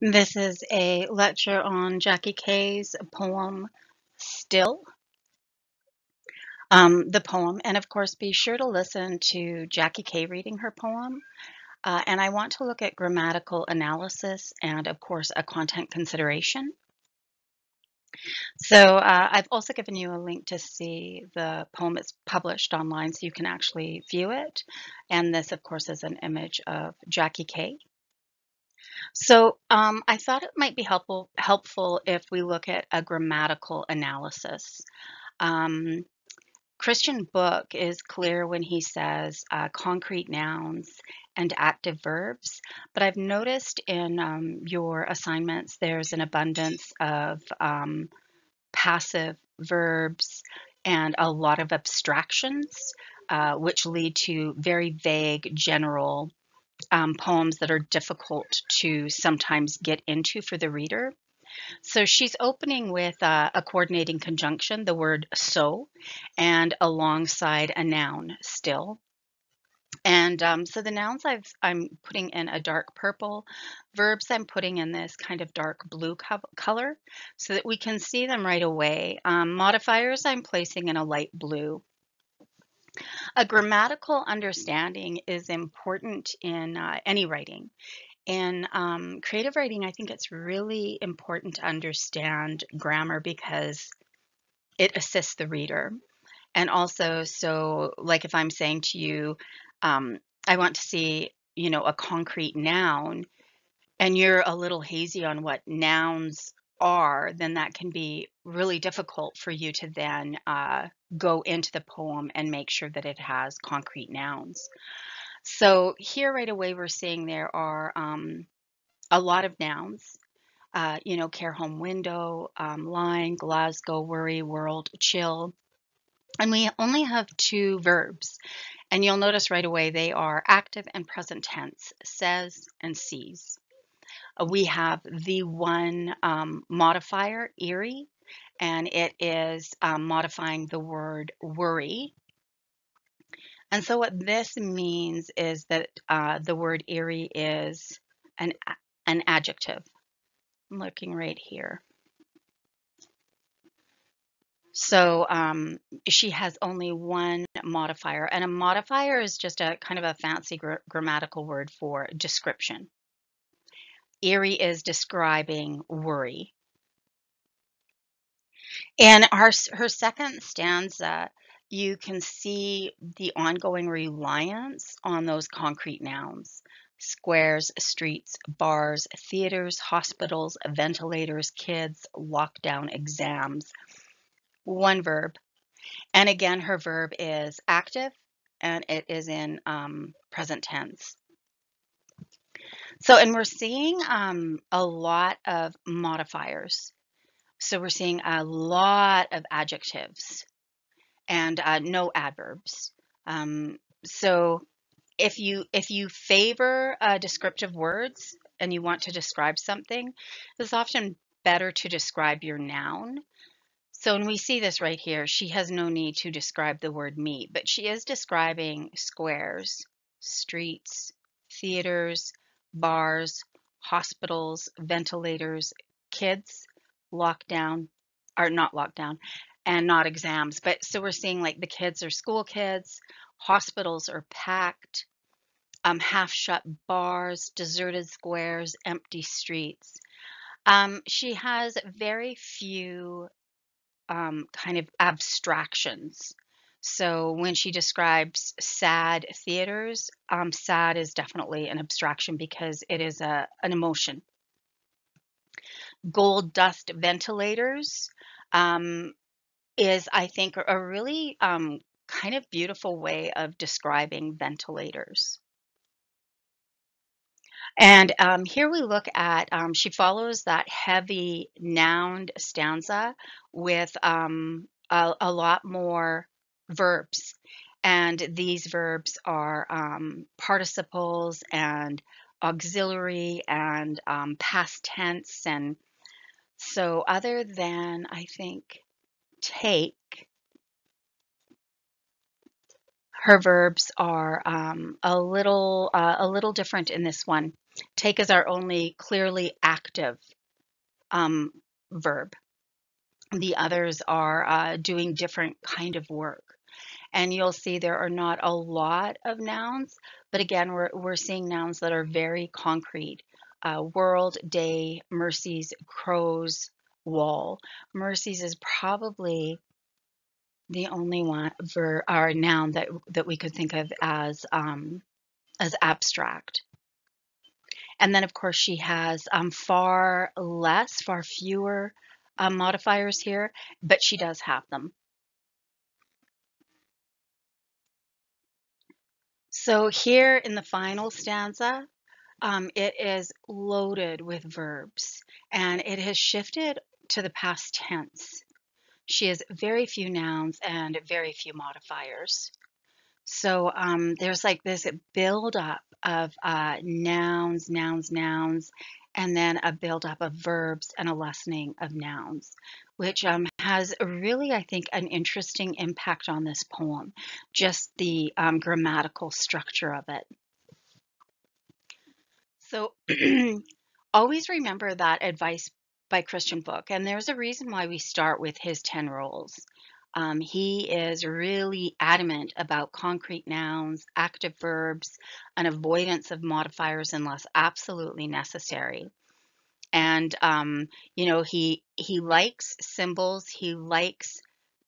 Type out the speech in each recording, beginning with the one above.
This is a lecture on Jackie Kay's poem Still, um, the poem. And of course, be sure to listen to Jackie Kay reading her poem. Uh, and I want to look at grammatical analysis and, of course, a content consideration. So uh, I've also given you a link to see the poem It's published online so you can actually view it. And this, of course, is an image of Jackie Kay. So um, I thought it might be helpful helpful if we look at a grammatical analysis. Um, Christian Book is clear when he says uh, concrete nouns and active verbs, but I've noticed in um, your assignments there's an abundance of um, passive verbs and a lot of abstractions, uh, which lead to very vague general um, poems that are difficult to sometimes get into for the reader. So she's opening with uh, a coordinating conjunction, the word so, and alongside a noun still. And um, so the nouns I've, I'm putting in a dark purple, verbs I'm putting in this kind of dark blue co color so that we can see them right away. Um, modifiers I'm placing in a light blue. A grammatical understanding is important in uh, any writing. In um, creative writing, I think it's really important to understand grammar because it assists the reader. And also, so like if I'm saying to you, um, I want to see, you know, a concrete noun, and you're a little hazy on what nouns are, then that can be really difficult for you to then uh, go into the poem and make sure that it has concrete nouns. So here right away we're seeing there are um, a lot of nouns. Uh, you know, care home window, um, line, Glasgow, worry, world, chill. And we only have two verbs. And you'll notice right away they are active and present tense, says and sees. Uh, we have the one um, modifier, eerie, and it is um, modifying the word worry. And so what this means is that uh, the word eerie is an, an adjective. I'm looking right here. So um, she has only one modifier, and a modifier is just a kind of a fancy gr grammatical word for description. Eerie is describing worry. And our, her second stanza, you can see the ongoing reliance on those concrete nouns squares, streets, bars, theaters, hospitals, ventilators, kids, lockdown, exams. One verb. And again, her verb is active and it is in um, present tense. So, and we're seeing um, a lot of modifiers. So we're seeing a lot of adjectives and uh, no adverbs. Um, so if you if you favor uh, descriptive words and you want to describe something, it's often better to describe your noun. So when we see this right here, she has no need to describe the word meat, but she is describing squares, streets, theaters, bars, hospitals, ventilators, kids, lockdown, or not lockdown, and not exams. But so we're seeing like the kids are school kids, hospitals are packed, um, half shut bars, deserted squares, empty streets. Um, she has very few um, kind of abstractions. So when she describes sad theaters, um, sad is definitely an abstraction because it is a, an emotion. Gold dust ventilators um, is, I think, a really um, kind of beautiful way of describing ventilators. And um, here we look at, um, she follows that heavy noun stanza with um, a, a, lot more verbs. And these verbs are um, participles and auxiliary and um, past tense. And so, other than I think take, her verbs are um, a little uh, a little different in this one. Take is our only clearly active um, verb. The others are uh, doing different kind of work. And you'll see there are not a lot of nouns, but again, we're, we're seeing nouns that are very concrete. Uh, world, day, mercies, crows, wall. Mercies is probably the only one for our noun that that we could think of as um, as abstract. And then, of course, she has um, far less, far fewer um, modifiers here, but she does have them. So here in the final stanza, um, it is loaded with verbs and it has shifted to the past tense. She has very few nouns and very few modifiers. So um, there's like this buildup of uh, nouns, nouns, nouns, and then a buildup of verbs and a lessening of nouns, which um, has really, I think, an interesting impact on this poem, just the um, grammatical structure of it. So always remember that advice by Christian Book, and there's a reason why we start with his 10 rules. Um, he is really adamant about concrete nouns, active verbs, an avoidance of modifiers unless absolutely necessary. And um, you know, he he likes symbols. He likes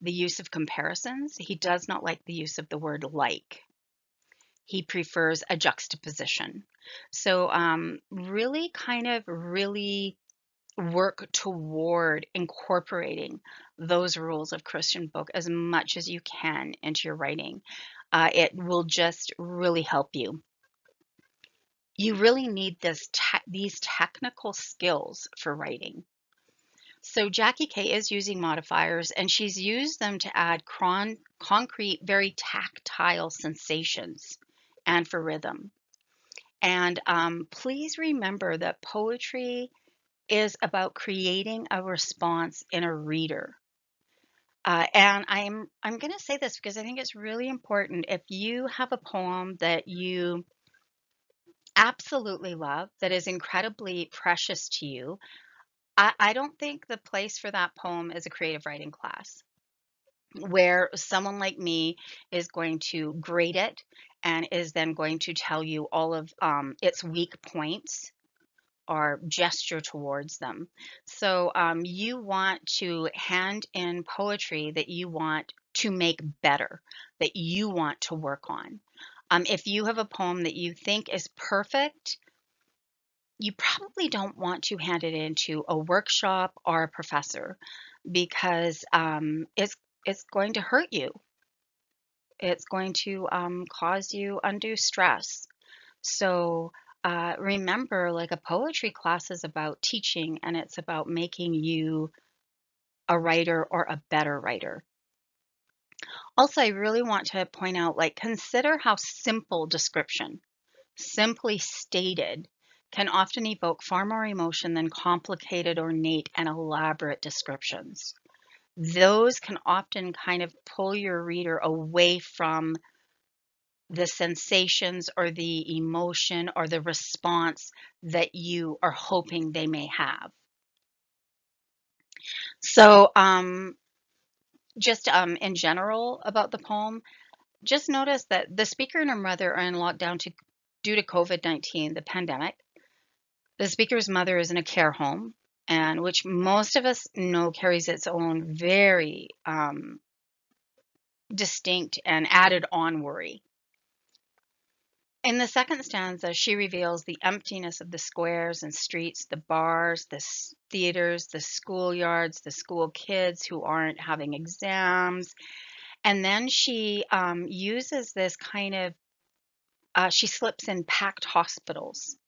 the use of comparisons. He does not like the use of the word like. He prefers a juxtaposition. So um, really, kind of really work toward incorporating those rules of Christian book as much as you can into your writing. Uh, it will just really help you. You really need this te these technical skills for writing. So Jackie Kay is using modifiers and she's used them to add concrete, very tactile sensations and for rhythm. And um, please remember that poetry is about creating a response in a reader. Uh, and I'm I'm going to say this because I think it's really important. If you have a poem that you absolutely love, that is incredibly precious to you, I, I don't think the place for that poem is a creative writing class where someone like me is going to grade it and is then going to tell you all of um, its weak points or gesture towards them. So um, you want to hand in poetry that you want to make better, that you want to work on. Um, if you have a poem that you think is perfect, you probably don't want to hand it into a workshop or a professor because um, it's it's going to hurt you. It's going to um, cause you undue stress. So uh, remember, like a poetry class is about teaching and it's about making you a writer or a better writer. Also, I really want to point out, like, consider how simple description, simply stated, can often evoke far more emotion than complicated, ornate, and elaborate descriptions. Those can often kind of pull your reader away from the sensations or the emotion or the response that you are hoping they may have. So, um, just um, in general about the poem, just notice that the speaker and her mother are in lockdown to, due to COVID 19, the pandemic. The speaker's mother is in a care home, and which most of us know carries its own very um, distinct and added on worry. In the second stanza, she reveals the emptiness of the squares and streets, the bars, the theaters, the schoolyards, the school kids who aren't having exams. And then she um, uses this kind of, uh, she slips in packed hospitals.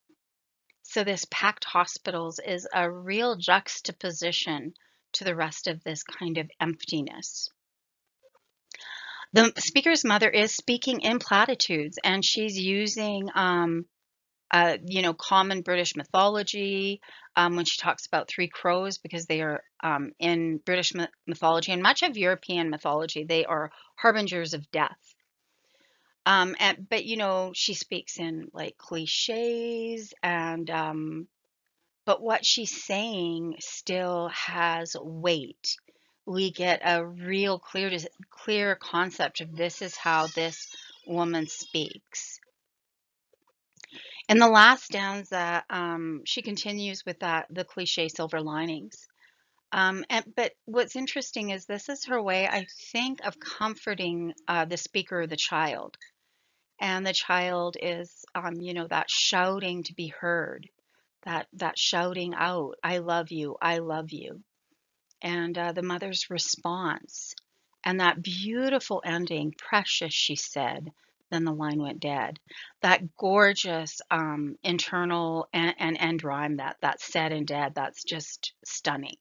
So, this packed hospitals is a real juxtaposition to the rest of this kind of emptiness. The speaker's mother is speaking in platitudes and she's using, um, uh, you know, common British mythology um, when she talks about three crows because they are um, in British mythology and much of European mythology, they are harbingers of death. Um, and but you know, she speaks in like cliches and um, but what she's saying still has weight. We get a real clear clear concept of this is how this woman speaks. In the last stanza, um, she continues with that the cliche silver linings. Um, and, but what's interesting is this is her way, I think, of comforting uh, the speaker or the child. And the child is, um, you know, that shouting to be heard, that that shouting out, "I love you, I love you," and uh, the mother's response, and that beautiful ending, "Precious," she said. Then the line went dead. That gorgeous um, internal and, and end rhyme, that that said and dead, that's just stunning.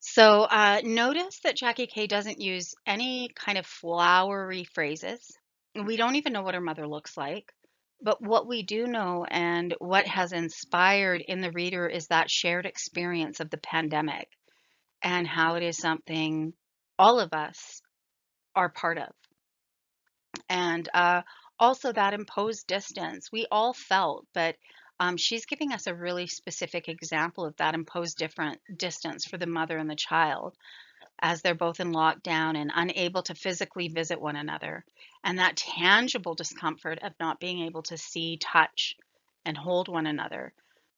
So uh, notice that Jackie Kay doesn't use any kind of flowery phrases. We don't even know what her mother looks like. But what we do know and what has inspired in the reader is that shared experience of the pandemic and how it is something all of us are part of. And uh, also that imposed distance we all felt, but um, she's giving us a really specific example of that imposed different distance for the mother and the child as they're both in lockdown and unable to physically visit one another. And that tangible discomfort of not being able to see, touch, and hold one another,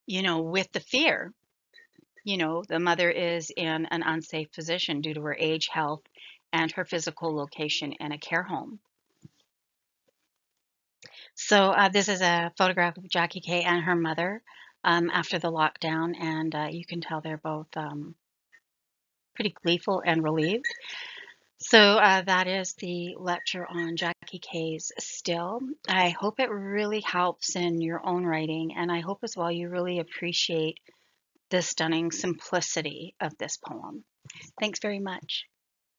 you know, with the fear. You know, the mother is in an unsafe position due to her age, health, and her physical location in a care home. So uh, this is a photograph of Jackie Kay and her mother um, after the lockdown, and uh, you can tell they're both um, pretty gleeful and relieved. So uh, that is the lecture on Jackie Kay's Still. I hope it really helps in your own writing, and I hope as well you really appreciate the stunning simplicity of this poem. Thanks very much.